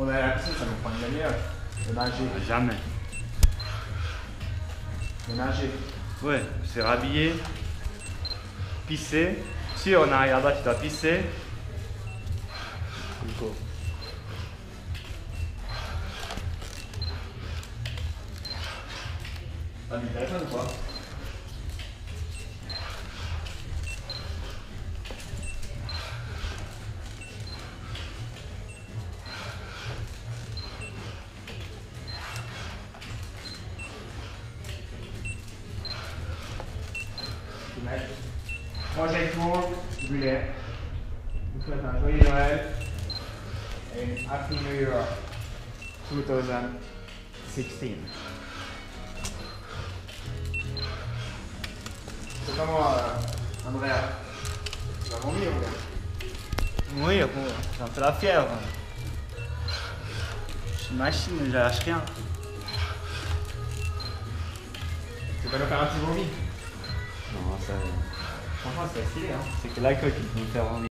On à la piscine, ça nous prend une demi-heure. De nager. Jamais. De nager. Ouais, c'est rhabiller, pisser. Si on arrière droite, tu dois pisser. Go. Ah, mais téléphone ou quoi Projet Tour, Bullet. Je vous souhaite un joyeux Noël et Happy New Year 2016. C'est comment, euh, Andrea Tu vas vomir ou bien? Oui, bon, j'ai un peu la fièvre. Je suis une machine, je lâche rien. Tu vas nous faire un petit vomi Non, ça. Franchement, c'est stylé, hein C'est que l'alcool qui peut faire.